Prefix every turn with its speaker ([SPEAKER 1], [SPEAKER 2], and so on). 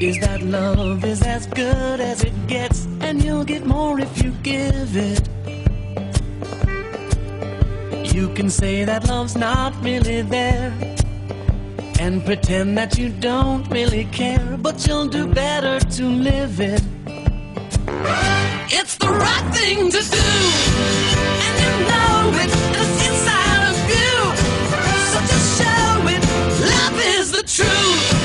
[SPEAKER 1] is that love is as good as it gets, and you'll get more if you give it. You can say that love's not really there, and pretend that you don't really care, but you'll do better to live it. It's the right thing to do, and you know it, it's inside of you. So just show it, love is the truth.